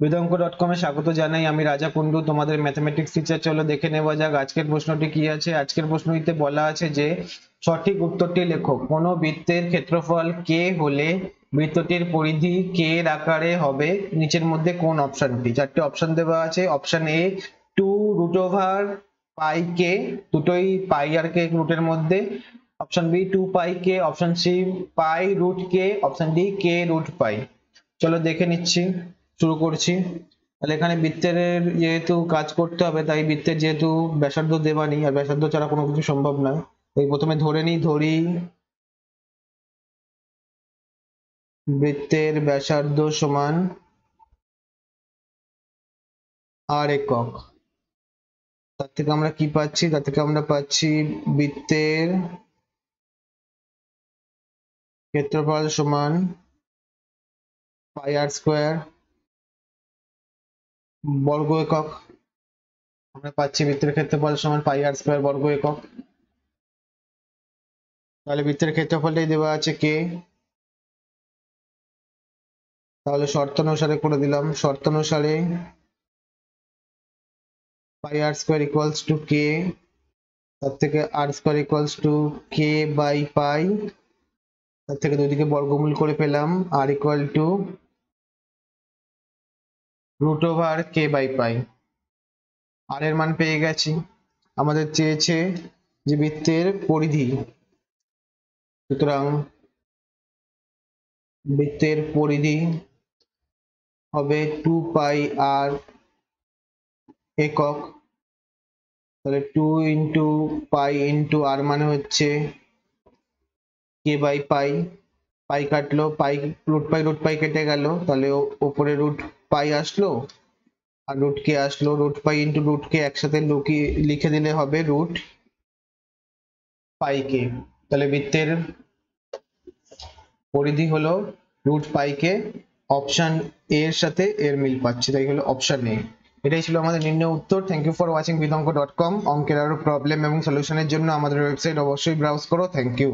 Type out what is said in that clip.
বেদাঙ্ক dot কমে স্বাগত জানাই। আমি রাজা কুন্ডু তোমাদের ম্যাথমেটিক্স টিচার চলো দেখে নেওয়া যাক আজকের প্রশ্নটি কি আছে। আজকের প্রশ্নটিতে বলা আছে যে, সঠিক উত্তরটি লেখো। কোন বৃত্তের ক্ষেত্রফল কে হলে বৃত্তটির পরিধি কে এর আকারে হবে। নিচের মধ্যে কোন অপশনটি? চারটি অপশন দেওয়া আছে। Option A two root over pi K দুটোই পাই আর কে রুটের মধ্যে। Option B two pi K option C pi root K option D K root pi চলো দেখে নিচ্ছি। শুরু করছি। তাহলে এখানে বৃত্তের যেহেতু কাজ করতে হবে, তাই বৃত্তের যেহেতু ব্যাসার্ধ দেওয়া নেই, আর ব্যাসার্ধ ছাড়া কোনো কিছু সম্ভব নয়। এই প্রথমে ধরে নিই, ধরি বৃত্তের ব্যাসার্ধ সমান আর একক। তার থেকে আমরা কি পাচ্ছি? তার থেকে আমরা পাচ্ছি বৃত্তের ক্ষেত্রফল সমান পাই আর স্কোয়ার। বর্গ একক। আমরা পাচ্ছি বৃত্তের ক্ষেত্রফল সমান পাই আর স্কোয়ার বর্গ একক। তাহলে বৃত্তের ক্ষেত্রফলটাই দেওয়া আছে কে? তাহলে শর্ত অনুসারে করে দিলাম। শর্ত অনুসারে pi R square equals to K তার থেকে R square equals to K by pi তার থেকে দুদিকে বর্গমূল করে পেলাম। R equal to root over K by pi R এর মান পেয়ে গেছি। আমাদের চেয়েছে যে বৃত্তের পরিধি। সুতরাং বৃত্তের পরিধি হবে টু পাই আর একক। তাহলে two into pi into R মানে হচ্ছে কে বাই পাই পাই কাটলো পাই রুট পাই রুট পাই কেটে গেল। তাহলে ওপরে রুট পাই আসলো? আর রুট কে আসলো? Root pi into root K একসাথে লুকিয়ে লিখে দিলে হবে রুট পাই কে। তাহলে বৃত্তের পরিধি হলো root pi K option A এর সাথে এর মিল পাচ্ছি, তাই হলো অপশন এ এটাই ছিল আমাদের নির্ণয় উত্তর। থ্যাংক ইউ ফর ওয়াচিং বিদঙ্ক ডট কম অঙ্কের আরও প্রবলেম এবং সলিউশনের জন্য আমাদের ওয়েবসাইট অবশ্যই ব্রাউজ করো। Thank you